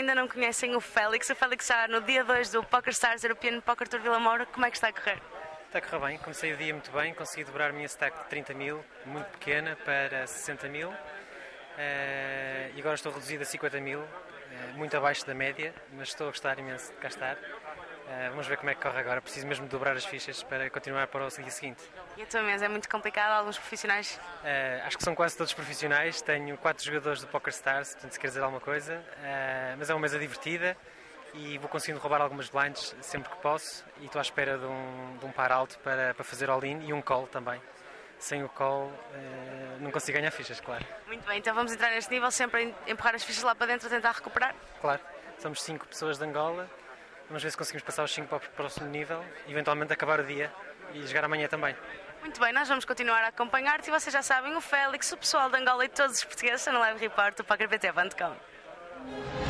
ainda não conhecem o Félix. O Félix está no dia 2 do Poker Stars European Poker Tour Vila Moura. Como é que está a correr? Está a correr bem, comecei o dia muito bem, consegui dobrar a minha stack de 30 mil, muito pequena, para 60 mil. Eh, e agora estou reduzido a 50 mil, eh, muito abaixo da média, mas estou a gostar imenso de cá estar. Eh, vamos ver como é que corre agora, preciso mesmo dobrar as fichas para continuar para o dia seguinte. E a tua mesa é muito complicada, alguns profissionais. Eh, acho que são quase todos profissionais, tenho quatro jogadores do Poker Stars, portanto se quer dizer alguma coisa, Eh, mas é uma mesa divertida e vou conseguindo roubar algumas blinds sempre que posso e estou à espera de um, de um par alto para, para fazer all-in e um call também. Sem o call não consigo ganhar fichas, claro. Muito bem, então vamos entrar neste nível, sempre a empurrar as fichas lá para dentro a tentar recuperar. Claro, somos cinco pessoas de Angola, vamos ver se conseguimos passar os cinco para o próximo nível e eventualmente acabar o dia e jogar amanhã também. Muito bem, nós vamos continuar a acompanhar-te e vocês já sabem, o Félix, o pessoal de Angola e todos os portugueses estão no Live Report do PokerPT.com.